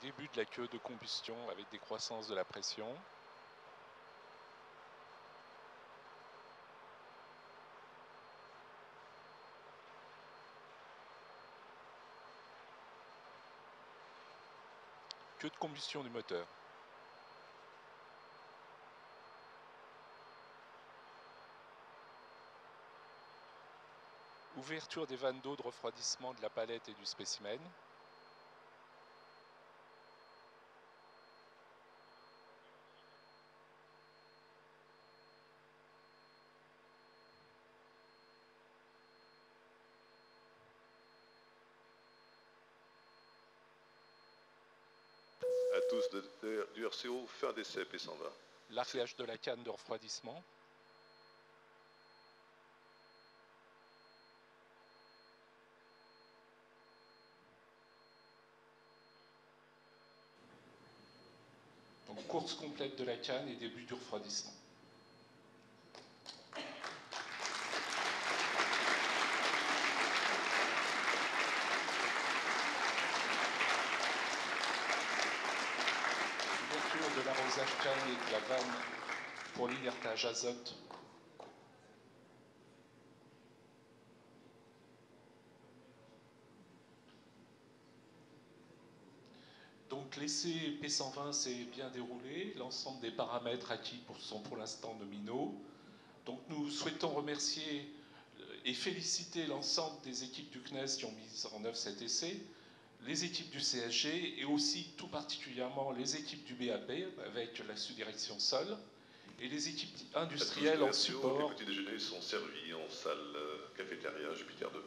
début de la queue de combustion avec des croissances de la pression. Queue de combustion du moteur. Ouverture des vannes d'eau de refroidissement de la palette et du spécimen. À tous de, de- du RCO, fin d'essai P120. L'arriage de la canne de refroidissement. Donc course complète de la canne et début du refroidissement. Ouverture de l'arrosage et de la vanne pour l'inertage azote. Donc l'essai P120 s'est bien déroulé, l'ensemble des paramètres acquis sont pour l'instant nominaux. Donc nous souhaitons remercier euh, et féliciter l'ensemble des équipes du CNES qui ont mis en œuvre cet essai, les équipes du CSG et aussi tout particulièrement les équipes du BAP avec la sous-direction sol et les équipes industrielles en support. Les petits déjeuners sont servis en salle euh, cafétéria Jupiter 2.